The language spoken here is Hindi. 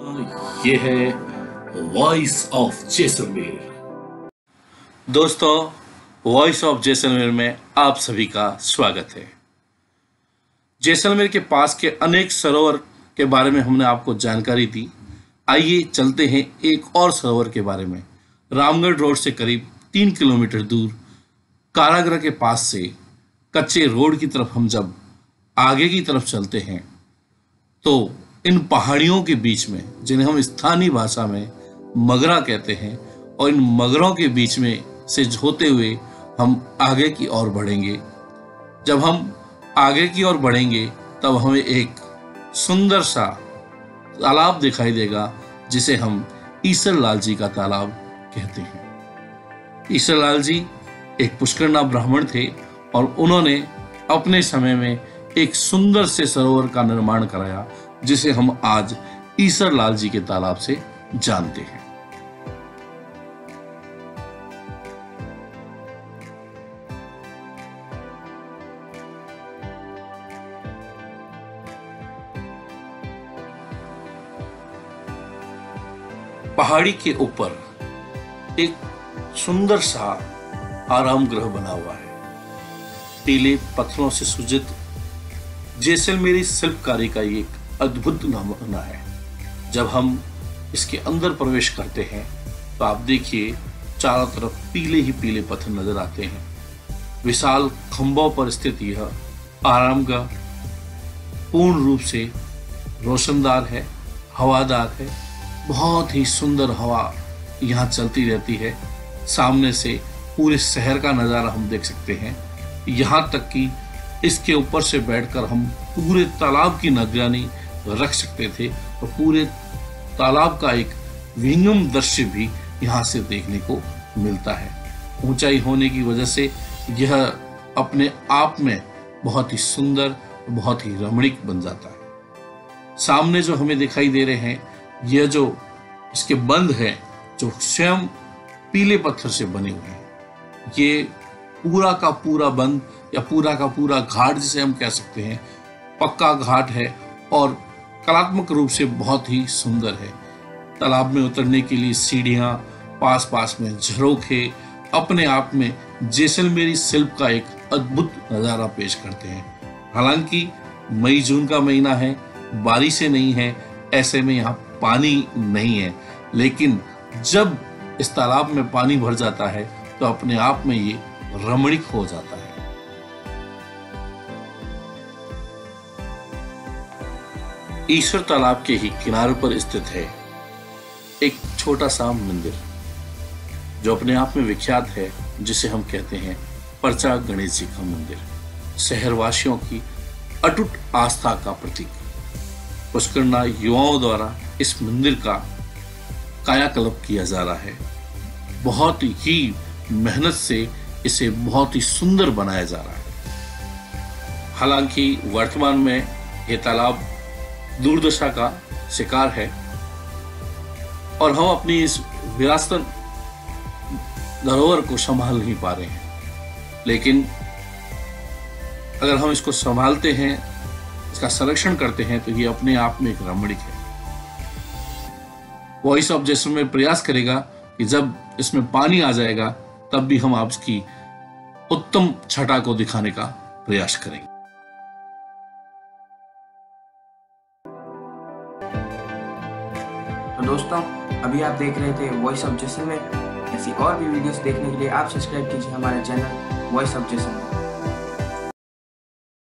ये है वॉइस ऑफ़ जैसलमेर दोस्तों वॉइस ऑफ़ जैसलमेर में आप सभी का स्वागत है। जैसलमेर के पास के अनेक सरोवर के बारे में हमने आपको जानकारी दी। आइए चलते हैं एक और सरोवर के बारे में। रामगढ़ रोड से करीब तीन किलोमीटर दूर, कारागृह के पास से कच्चे रोड की तरफ़ हम जब आगे की तरफ़ चलते हैं तो इन पहाड़ियों के बीच में, जिन्हें हम स्थानीय भाषा में मगरा कहते हैं, और इन मगरों के बीच में से होते हुए हम आगे की ओर बढ़ेंगे। जब हम आगे की ओर बढ़ेंगे, तब हमें एक सुंदर सा तालाब दिखाई देगा, जिसे हम ईसर लाल जी का तालाब कहते हैं। ईसर लाल जी एक पुष्करना ब्राह्मण थे, और उन्होंने अपने समय में एक सुंदर से सरोवर का निर्माण कराया जिसे हम आज ईसर लाल जी के तालाब से जानते हैं। पहाड़ी के ऊपर एक सुंदर सा आराम ग्रह बना हुआ है। पीले पत्थरों से सुजित जैसलमेरी शिल्पकारी का एक अद्भुत नमूना है। जब हम इसके अंदर प्रवेश करते हैं तो आप देखिए, चारों तरफ़ पीले ही पीले पत्थर नज़र आते हैं। विशाल खंभों पर स्थित यह आरामगाह पूर्ण रूप से रोशनदार है, हवादार है, बहुत ही सुंदर हवा यहाँ चलती रहती है। सामने से पूरे शहर का नज़ारा हम देख सकते हैं। यहाँ तक कि इसके ऊपर से बैठकर हम पूरे तालाब की निगरानी रख सकते थे और पूरे तालाब का एक विंगम दृश्य भी यहाँ से देखने को मिलता है। ऊंचाई होने की वजह से यह अपने आप में बहुत ही सुंदर, बहुत ही रमणीक बन जाता है। सामने जो हमें दिखाई दे रहे हैं, यह जो इसके बंद है, जो स्वयं पीले पत्थर से बने हुए हैं, ये पूरा का पूरा बंद या पूरा का पूरा घाट जिसे हम कह सकते हैं, पक्का घाट है और कलात्मक रूप से बहुत ही सुंदर है। तालाब में उतरने के लिए सीढ़ियाँ पास पास में झरोखे, अपने आप में जैसलमेरी शिल्प का एक अद्भुत नज़ारा पेश करते हैं। हालाँकि मई जून का महीना है, बारिशें नहीं है, ऐसे में यहाँ पानी नहीं है। लेकिन जब इस तालाब में पानी भर जाता है तो अपने आप में ये रमणीक हो जाता है। ईश्वर तालाब के ही किनारे पर स्थित है। एक छोटा सा मंदिर, जो अपने आप में विख्यात है, जिसे हम कहते हैं परचा गणेश जी का मंदिर। शहरवासियों की अटूट आस्था का प्रतीक। पुष्करना युवाओं द्वारा इस मंदिर का कायाकल्प किया जा रहा है। बहुत ही मेहनत से इसे बहुत ही सुंदर बनाया जा रहा है। हालाँकि वर्तमान में यह तालाब दुर्दशा का शिकार है। और हम अपनी इस विरासत धरोहर को संभाल नहीं पा रहे हैं। लेकिन अगर हम इसको संभालते हैं, इसका संरक्षण करते हैं तो ये अपने आप में एक रमणीक है। वॉइस ऑफ़ जैसे में प्रयास करेगा कि जब इसमें पानी आ जाएगा, तब भी हम आपकी उत्तम छटा को दिखाने का प्रयास करेंगे। दोस्तों, अभी आप देख रहे थे वॉइस ऑफ़ जैसलमेर ऐसी और भी वीडियोस देखने के लिए आप सब्सक्राइब कीजिए हमारे चैनल वॉइस ऑफ़ जैसलमेर